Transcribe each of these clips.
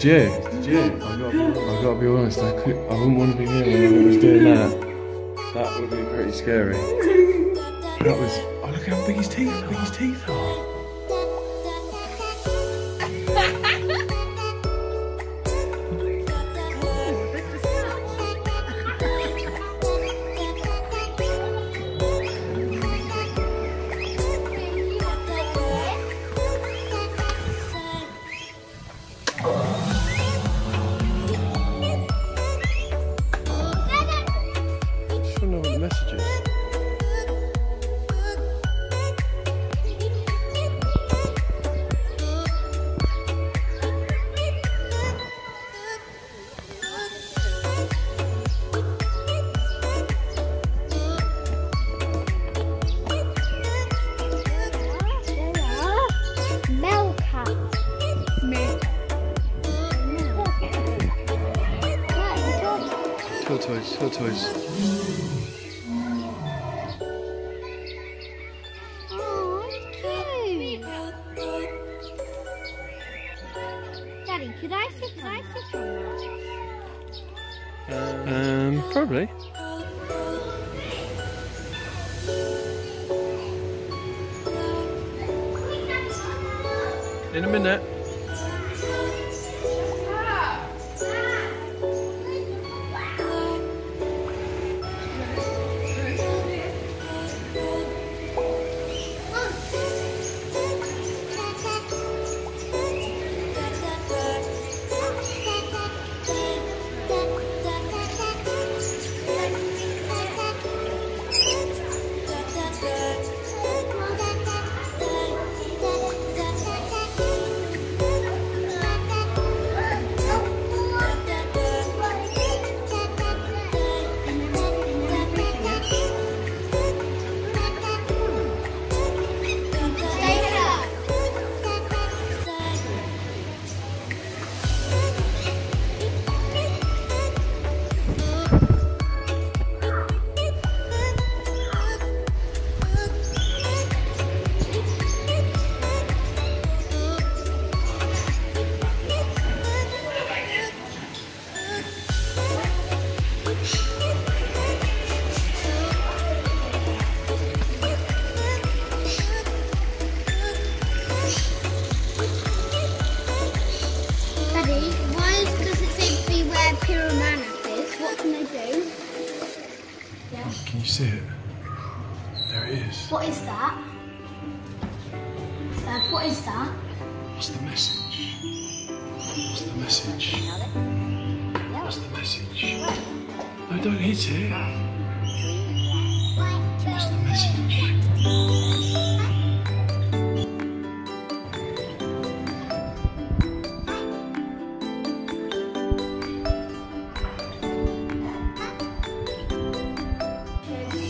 Did you? I got, I got to be honest. I could. I wouldn't want to be here when I was doing that. That would be pretty scary. That was. Oh, look how big his teeth. Big his teeth are. Tortoise. Tortoise. Daddy, could I sit? Could I sit on that? Um, probably. In a minute. What is that? What's the message? What's the message? What's the message? No, don't hit it. What's the message?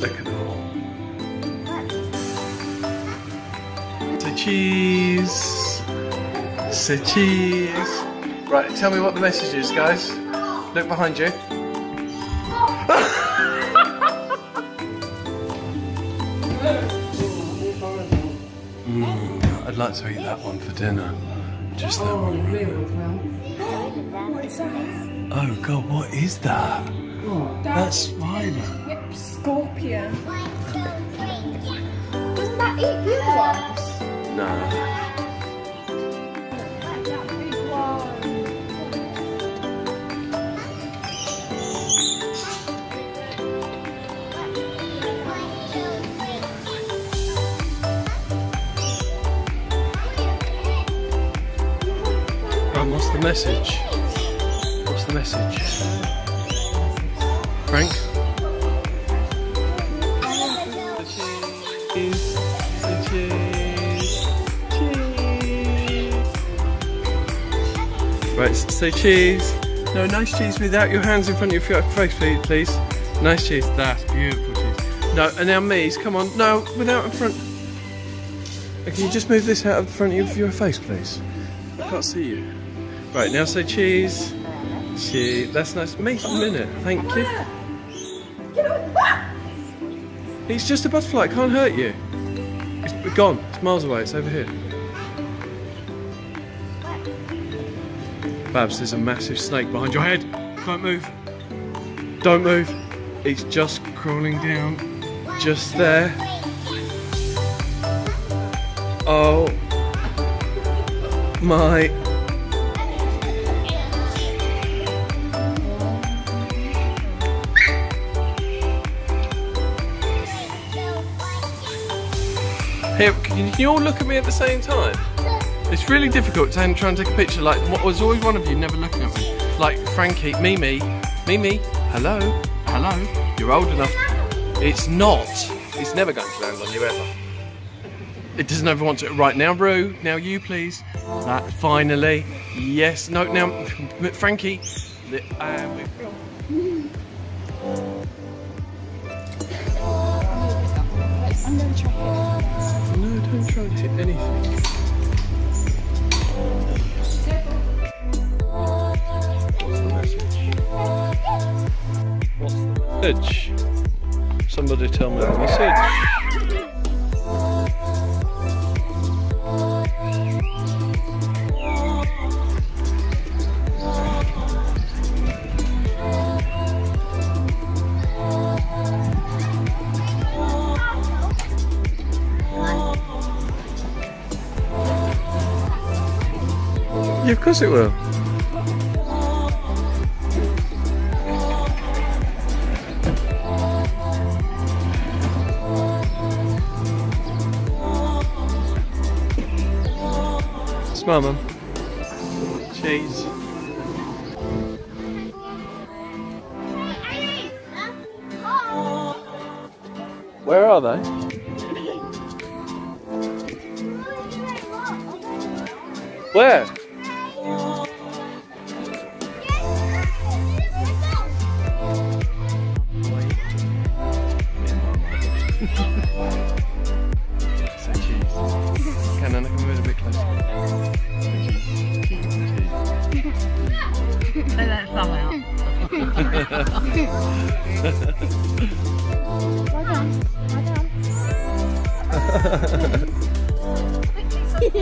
Look at cheese. Say cheese. Right, tell me what the message is, guys. Look behind you. Mm, I'd like to eat that one for dinner. Just that one. Oh god, what is that? That's spider. Scorpion. Doesn't that eat good big one. Um, what's the message? What's the message? Frank? Right, say cheese. No, nice cheese without your hands in front of your face, please. Nice cheese. That's beautiful cheese. No, and now me's. Come on. No, without in front. Can you just move this out of the front of your face, please? I can't see you. Right, now say cheese. Cheese. That's nice. Me, a minute. Thank you. It's just a butterfly. It can't hurt you. It's gone. It's miles away. It's over here. Babs, there's a massive snake behind your head. Don't move. Don't move. It's just crawling down. Just there. Oh my Here, can you, all look at me at the same time? It's really difficult to try and take a picture. Like, what was always one of you never looking at me? Like Frankie, Mimi, Mimi, hello, hello. You're old enough. It's not. It's never going to land on you ever. It doesn't ever want to. Right now, Rue. Now you, please. That finally. Yes. No. Now, Frankie. the- And we've got. No, don't try and hit anything. Message? Somebody tell me the message. Yeah, of course it will. Mum. Cheese. Where are they? Where?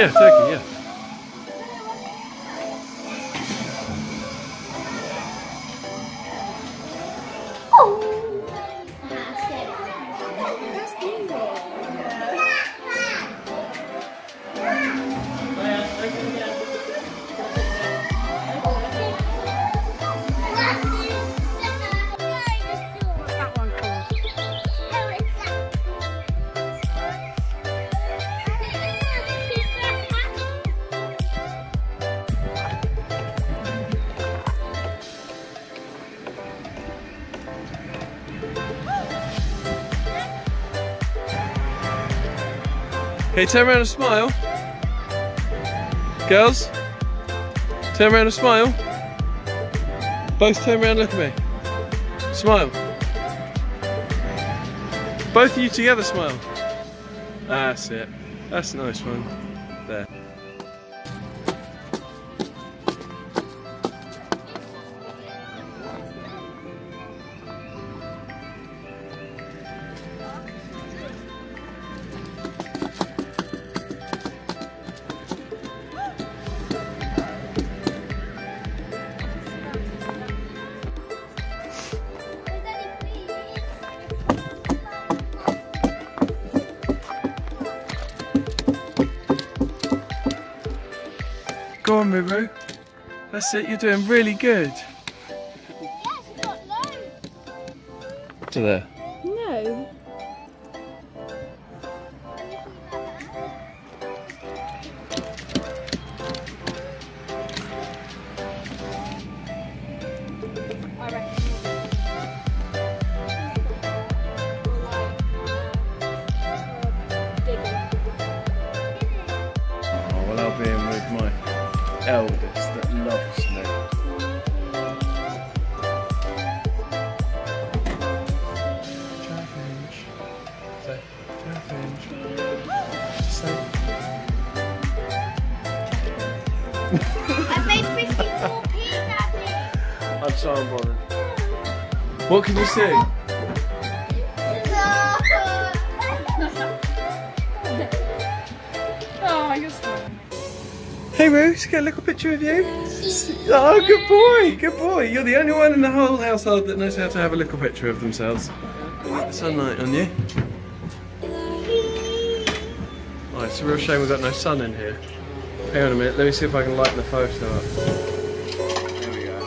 yeah, turkey, yeah. Okay, turn around and smile. Girls, turn around and smile. Both turn around and look at me. Smile. Both of you together smile. That's it. That's a nice one. There. On, RooRoo. That's it. You're doing really good. To there. I made 54p, Daddy. I'm so unbothered. What can you see? Oh, you're. Hey, Rose, get a little picture of you. Oh, good boy, good boy. You're the only one in the whole household that knows how to have a little picture of themselves. Get the sunlight on you. Oh, it's a real shame we've got no sun in here. Hang on a minute, let me see if I can lighten the photo up. There we go.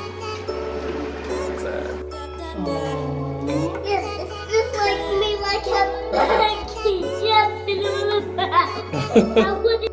Yes, it's just like me, like a monkey jumping the back.